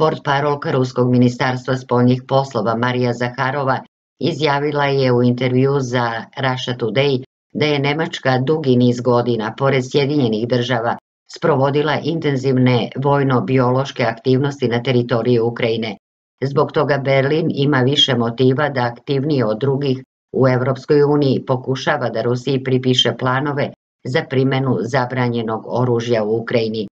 Port parolka Ruskog ministarstva spoljnih poslova Marija Zaharova izjavila je u intervju za Russia Today da je Nemačka dugi niz godina, pored Sjedinjenih država, sprovodila intenzivne vojno-biološke aktivnosti na teritoriji Ukrajine. Zbog toga Berlin ima više motiva da aktivnije od drugih u Europskoj uniji pokušava da Rusiji pripiše planove za primenu zabranjenog oružja u Ukrajini.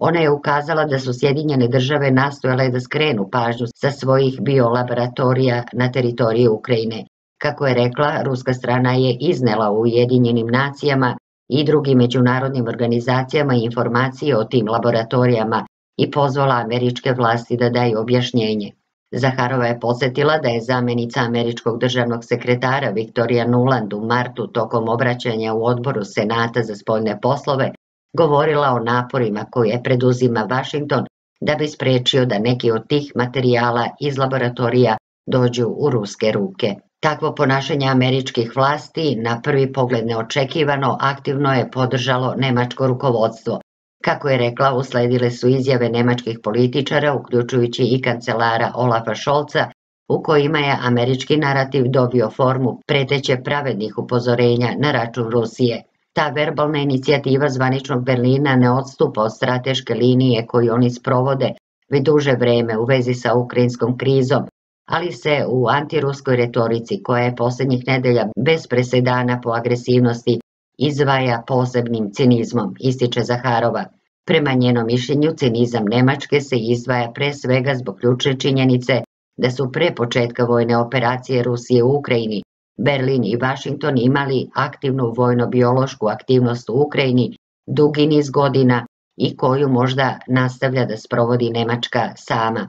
Ona je ukazala da su Sjedinjene države nastojale da skrenu pažnju sa svojih biolaboratorija na teritoriji Ukrajine. Kako je rekla, ruska strana je iznela u Ujedinjenim nacijama i drugim međunarodnim organizacijama informacije o tim laboratorijama i pozvala američke vlasti da daju objašnjenje. Zaharova je podsjetila da je zamenica američkog državnog sekretara Viktorija Nuland u martu tokom obraćanja u odboru Senata za spoljne poslove govorila o naporima koje preduzima Washington da bi spriječio da neki od tih materijala iz laboratorija dođu u ruske ruke. Takvo ponašanje američkih vlasti na prvi pogled neočekivano aktivno je podržalo nemačko rukovodstvo. Kako je rekla, usledile su izjave nemačkih političara, uključujući i kancelara Olafa Šolca, u kojima je američki narativ dobio formu preteće pravednih upozorenja na račun Rusije. Ta verbalna inicijativa zvaničnog Berlina ne odstupa od strateške linije koju oni sprovode već duže vreme u vezi sa ukrajinskom krizom, ali se u antiruskoj retorici koja je posljednjih nedelja bez presedana po agresivnosti izvaja posebnim cinizmom, ističe Zaharova. Prema njenom mišljenju cinizam Nemačke se izdvaja pre svega zbog ključne činjenice da su pre početka vojne operacije Rusije u Ukrajini Berlin i Washington imali aktivnu vojno-biološku aktivnost u Ukrajini dugi niz godina i koju možda nastavlja da sprovodi Nemačka sama.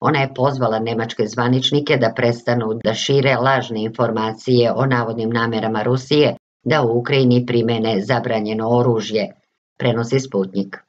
Ona je pozvala nemačke zvaničnike da prestanu da šire lažne informacije o navodnim namerama Rusije da u Ukrajini primene zabranjeno oružje, prenosi Sputnik.